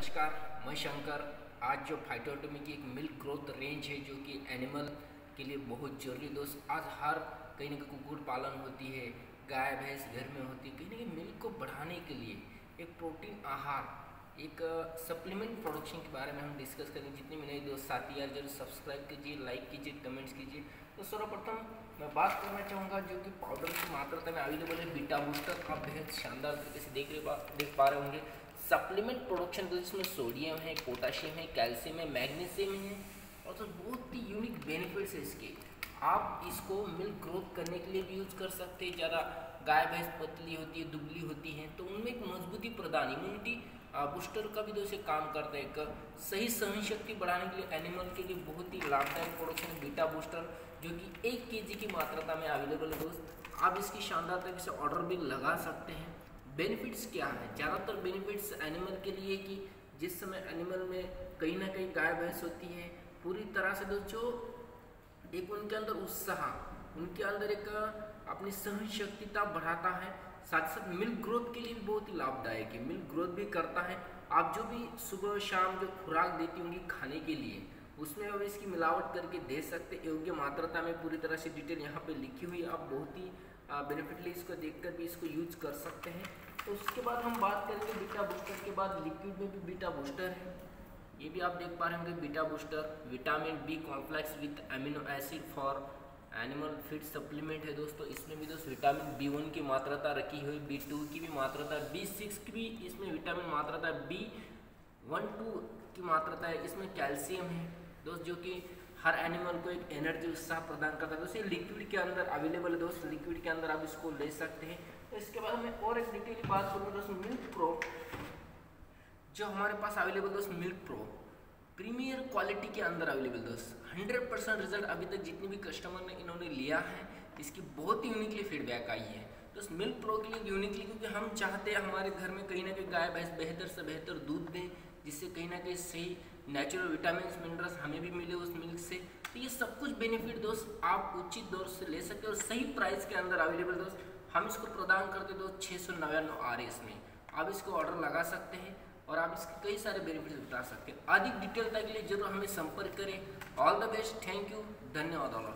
नमस्कार, मैं शंकर। आज जो फाइटोटोमी की एक मिल्क ग्रोथ रेंज है, जो कि एनिमल के लिए बहुत ज़रूरी दोस्त, आज हर कहीं ना कहीं कुकुट पालन होती है, गाय, भैंस घर में होती है, कहीं ना कहीं मिल्क को बढ़ाने के लिए एक प्रोटीन आहार, एक सप्लीमेंट प्रोडक्शन के बारे में हम डिस्कस करेंगे। जितने भी नए दोस्त, साथी, यार, ज़रूर सब्सक्राइब कीजिए लाइक कीजिए कमेंट्स कीजिए। तो सर्वप्रथम मैं बात करना चाहूँगा, जो कि पाउडर की मात्रा में अवेलेबल है बीटा बूस्टर आप बेहद शानदार तरीके से देख रहे देख पा रहे होंगे। सप्लीमेंट प्रोडक्शन तो जिसमें सोडियम है, पोटाशियम है, कैल्शियम है, मैग्नीशियम है, और तो बहुत ही यूनिक बेनिफिट्स है इसके। आप इसको मिल्क ग्रोथ करने के लिए भी यूज़ कर सकते हैं। ज़्यादा गाय भैंस पतली होती है, दुबली होती है तो उनमें एक मजबूती प्रदान इम्यूनिटी बूस्टर का भी दोस्त काम करता है। सही सहन शक्ति बढ़ाने के लिए एनिमल के लिए बहुत ही लाभदायक प्रोडक्शन बीटा बूस्टर जो कि एक के की मात्रा में अवेलेबल है दोस्त। आप इसकी शानदार तरीके से ऑर्डर भी लगा सकते हैं। बेनिफिट्स क्या है? ज़्यादातर बेनिफिट्स एनिमल के लिए कि जिस समय एनिमल में कहीं ना कहीं गाय, भैंस होती है, पूरी तरह से जो एक उनके अंदर उत्साह, उनके अंदर एक अपनी सहन शक्तिता बढ़ाता है। साथ साथ मिल्क ग्रोथ के लिए भी बहुत ही लाभदायक है। मिल्क ग्रोथ भी करता है। आप जो भी सुबह, शाम जो खुराक देती होंगी खाने के लिए, उसमें अब इसकी मिलावट करके दे सकते योग्य मात्रता में पूरी तरह से डिटेल यहाँ पे लिखी हुई आप बहुत ही बेनिफिटली इसको देखकर भी इसको यूज़ कर सकते हैं। तो उसके बाद हम बात करेंगे बीटा बूस्टर के बाद लिक्विड में भी बीटा बूस्टर है। ये भी आप देख पा रहे होंगे beta booster vitamin B complex with amino acid for animal feed supplement है दोस्तों। इसमें भी दोस्त विटामिन बी वन की मात्रता रखी हुई बी टू की भी मात्रता बी सिक्स की भी इसमें विटामिन मात्रता बी वन टू की मात्रता है। इसमें कैल्शियम है। दोस्त, जो कि हर एनिमल को एक एनर्जी उत्साह प्रदान करता है। दोस्तों लिक्विड के अंदर अवेलेबल है दोस्त। लिक्विड के अंदर आप इसको ले सकते हैं। तो इसके बाद मैं और एक डिटेल बात करूँ दोस्त मिल्क प्रो जो हमारे पास अवेलेबल दोस्त मिल्क प्रो प्रीमियर क्वालिटी के अंदर अवेलेबल दोस्त। हंड्रेड परसेंट रिज़ल्ट अभी तक जितने भी कस्टमर ने इन्होंने लिया है, इसकी बहुत ही यूनिकली फीडबैक आई है। तो मिल्क प्रो के लिए यूनिकली क्योंकि हम चाहते हैं हमारे घर में कहीं ना कहीं गाय, भैंस बेहतर से बेहतर दूध दें, जिससे कहीं ना कहीं सही नेचुरल विटामिन मिनरल्स हमें भी मिले उस मिल्क से। तो ये सब कुछ बेनिफिट दोस्त, आप उचित दौर से ले सकते हो और सही प्राइस के अंदर अवेलेबल दोस्त, हम इसको प्रदान करते दोस्त छः सौ नवानवे आर एस में। आप इसको ऑर्डर लगा सकते हैं और आप इसके कई सारे बेनिफिट्स बता सकते हैं। अधिक डिटेल तक के लिए ज़रूर हमें संपर्क करें। All the best thank you धन्यवाद ऑल